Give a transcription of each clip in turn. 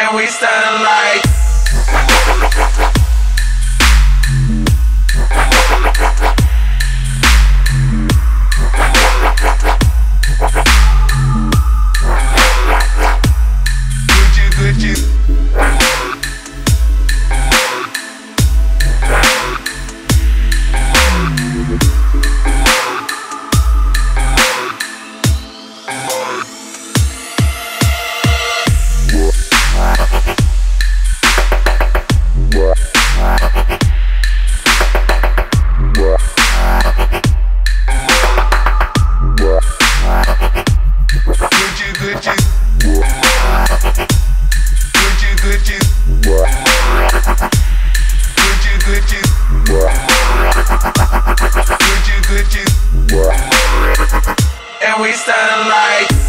and we stand like. we stand like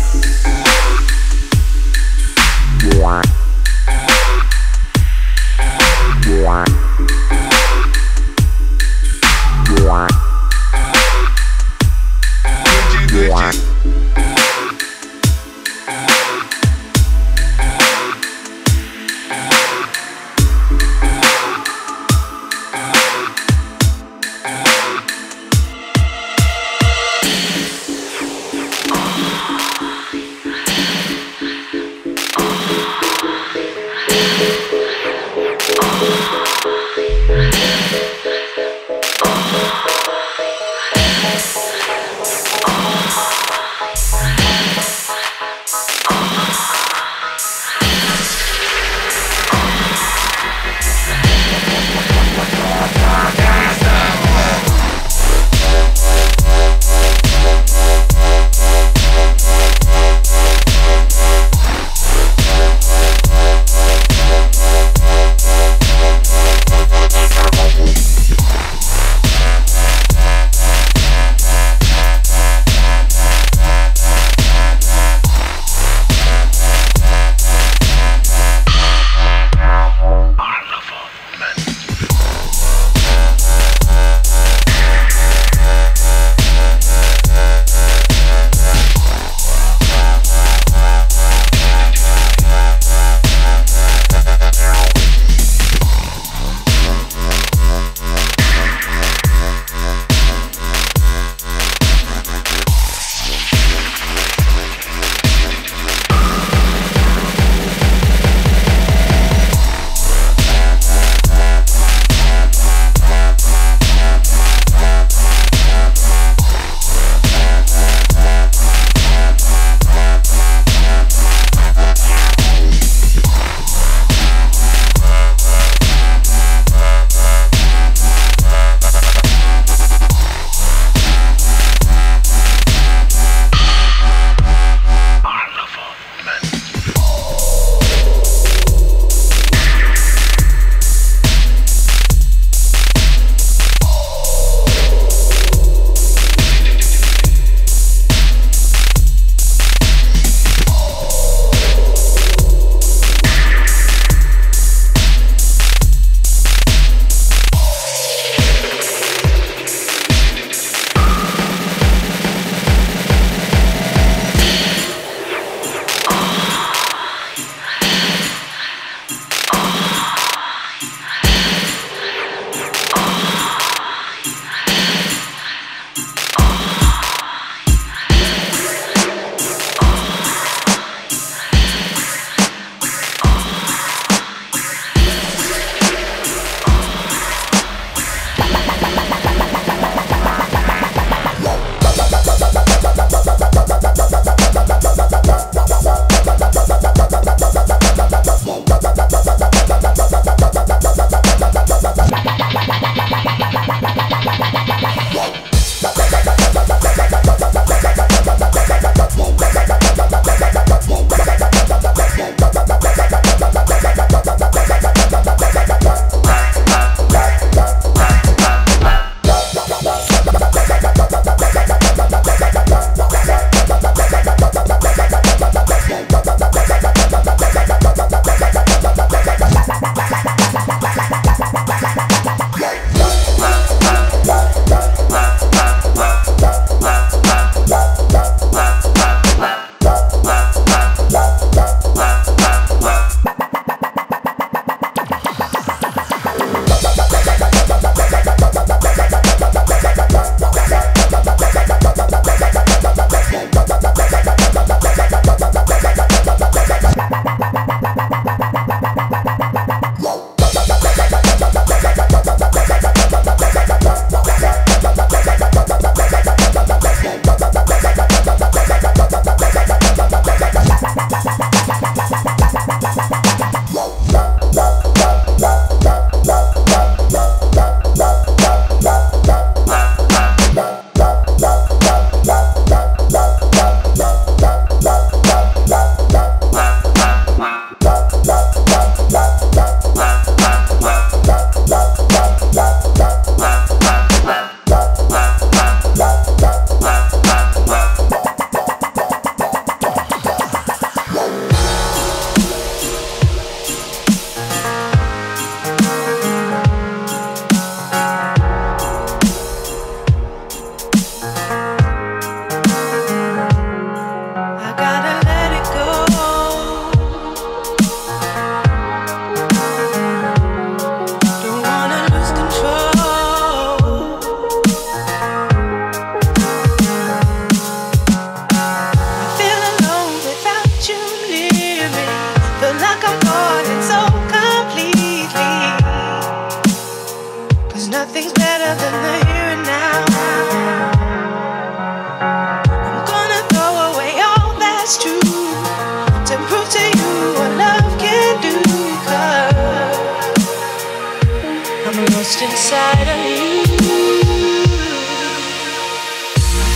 inside of you.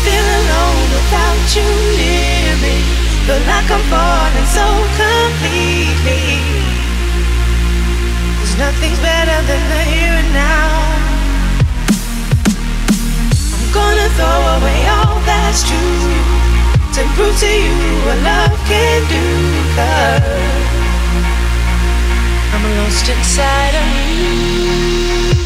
Feel alone without you near me. Feel like I'm falling so completely. Cause nothing's better than the here and now. I'm gonna throw away all that's true to prove to you what love can do. Cause I'm lost inside of you.